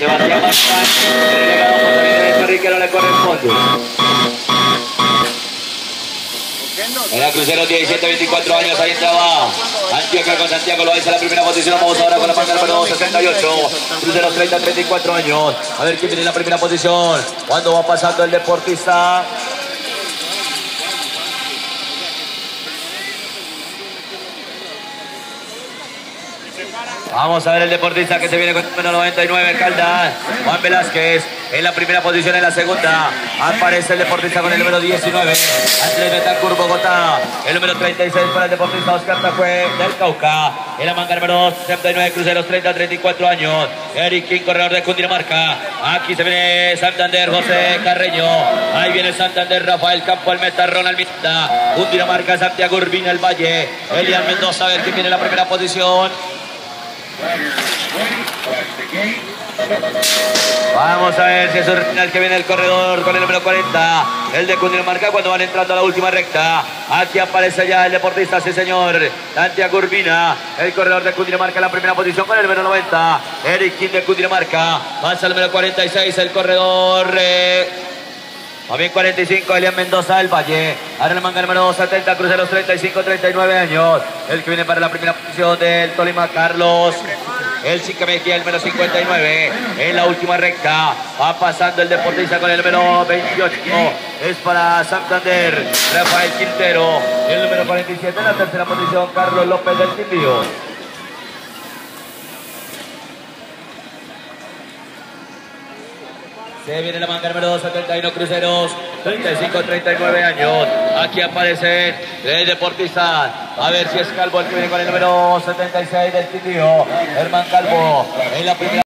Sebastián delegado José Miguel Enrique no le corresponde. Era Crucero 17, 24 años, ahí estaba Antioquia con Santiago Loaiza en la primera posición. Vamos ahora con la manga número 68. Crucero 30, 34 años. A ver quién viene en la primera posición. ¿Cuándo va pasando el deportista? Vamos a ver el deportista que se viene con el número 99, Caldas. Juan Velázquez en la primera posición, en la segunda. Aparece el deportista con el número 19. Andrés Betancourt, Bogotá. El número 36 para el deportista Oscar Tajue del Cauca. En la manga número 79, Cruceros 30, 34 años. Eric King, corredor de Cundinamarca. Aquí se viene Santander, José Carreño. Ahí viene Santander, Rafael Campo, Almeta, Ronald Miranda. Cundinamarca, Santiago Urbina, el Valle. Elian Mendoza, a ver quién viene en la primera posición. Vamos a ver si es original que viene el corredor con el número 40. El de Cundinamarca cuando van entrando a la última recta. Aquí aparece ya el deportista, sí señor. Santiago Urbina, el corredor de Cundinamarca en la primera posición con el número 90. Eric King de Cundinamarca. Pasa el número 46, el corredor. Eh, también 45, Elian Mendoza del Valle. Ahora el manga número 70, cruce los 35, 39 años. El que viene para la primera posición del Tolima, Carlos. El Chica Mejía, el número 59. En la última recta. Va pasando el deportista con el número 28. Es para Santander, Rafael Quintero. El número 47 en la tercera posición, Carlos López del Quindío. Se viene la manga número 2, 71 cruceros, 35, 39 años. Aquí aparece el deportista. A ver si es Calvo el que viene con el número 76 del Quindío. Herman Calvo en la primera.